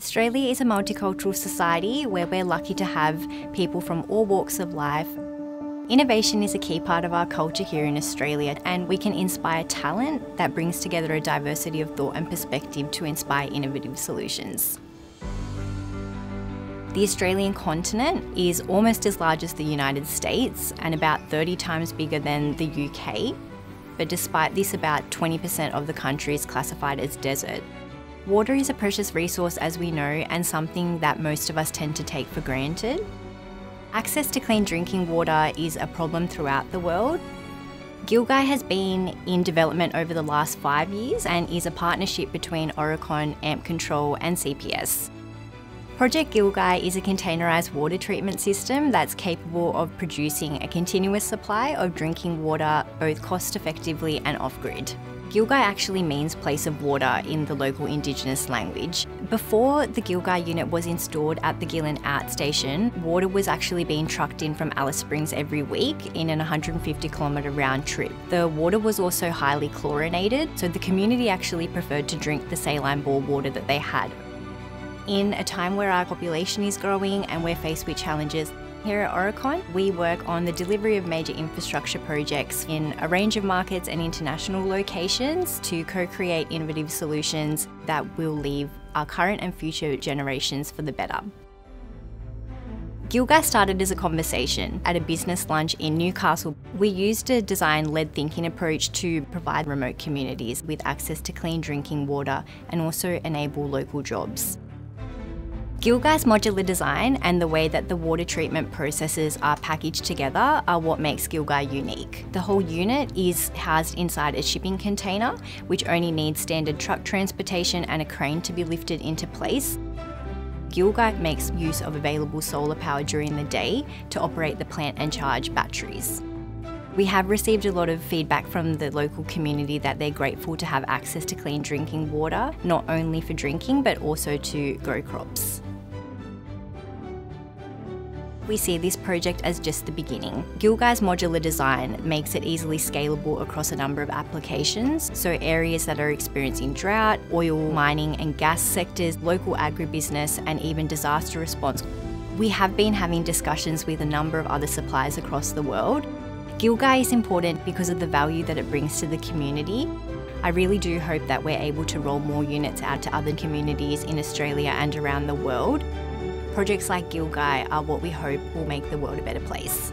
Australia is a multicultural society where we're lucky to have people from all walks of life. Innovation is a key part of our culture here in Australia, and we can inspire talent that brings together a diversity of thought and perspective to inspire innovative solutions. The Australian continent is almost as large as the United States and about 30 times bigger than the UK. But despite this, about 20% of the country is classified as desert. Water is a precious resource as we know and something that most of us tend to take for granted. Access to clean drinking water is a problem throughout the world. Gilgai has been in development over the last five years and is a partnership between Aurecon, AMP Control and CPS. Project Gilgai is a containerised water treatment system that's capable of producing a continuous supply of drinking water both cost effectively and off grid. Gilgai actually means place of water in the local Indigenous language. Before the Gilgai unit was installed at the Gillen outstation, water was actually being trucked in from Alice Springs every week in an 150 kilometre round trip. The water was also highly chlorinated, so the community actually preferred to drink the saline bore water that they had in a time where our population is growing and we're faced with challenges. Here at Aurecon, we work on the delivery of major infrastructure projects in a range of markets and international locations to co create innovative solutions that will leave our current and future generations for the better. Gilgai started as a conversation at a business lunch in Newcastle. We used a design led thinking approach to provide remote communities with access to clean drinking water and also enable local jobs. Gilgai's modular design and the way that the water treatment processes are packaged together are what makes Gilgai unique. The whole unit is housed inside a shipping container, which only needs standard truck transportation and a crane to be lifted into place. Gilgai makes use of available solar power during the day to operate the plant and charge batteries. We have received a lot of feedback from the local community that they're grateful to have access to clean drinking water, not only for drinking but also to grow crops. We see this project as just the beginning. Gilgai's modular design makes it easily scalable across a number of applications, so areas that are experiencing drought, oil, mining and gas sectors, local agribusiness and even disaster response. We have been having discussions with a number of other suppliers across the world. Gilgai is important because of the value that it brings to the community I really do hope that we're able to roll more units out to other communities in Australia and around the world Projects like Gilgai are what we hope will make the world a better place.